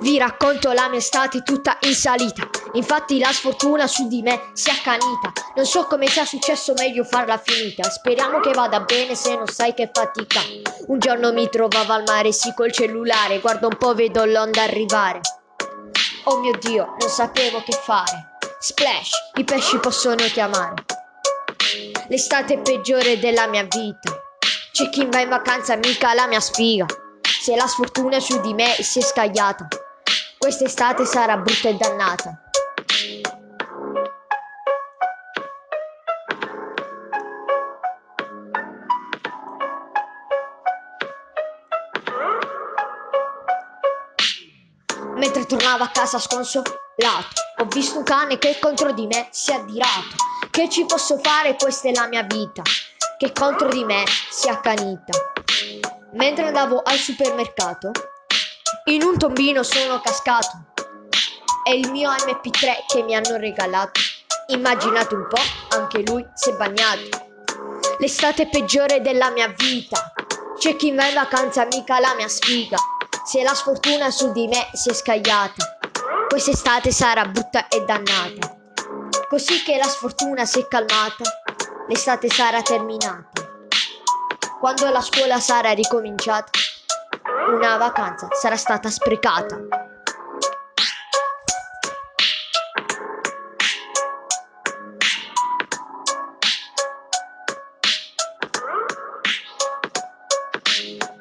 Vi racconto la mia estate tutta in salita. Infatti la sfortuna su di me si è accanita. Non so come sia successo, meglio farla finita. Speriamo che vada bene se non sai che fatica. Un giorno mi trovavo al mare, sì col cellulare. Guardo un po', vedo l'onda arrivare. Oh mio Dio, non sapevo che fare. Splash, i pesci possono chiamare. L'estate peggiore della mia vita. C'è chi va in vacanza, mica la mia sfiga. Se la sfortuna su di me si è scagliata. Quest'estate sarà brutta e dannata. Mentre tornavo a casa sconsolato, ho visto un cane che contro di me si è addirato. Che ci posso fare? Questa è la mia vita, che contro di me si è accanita. Mentre andavo al supermercato, in un tombino sono cascato. È il mio MP3 che mi hanno regalato. Immaginate un po', anche lui si è bagnato. L'estate peggiore della mia vita. C'è chi va in vacanza, mica la mia sfiga. Se la sfortuna su di me si è scagliata, quest'estate sarà brutta e dannata. Così che la sfortuna si è calmata, l'estate sarà terminata. Quando la scuola sarà ricominciata, una vacanza sarà stata sprecata. Thank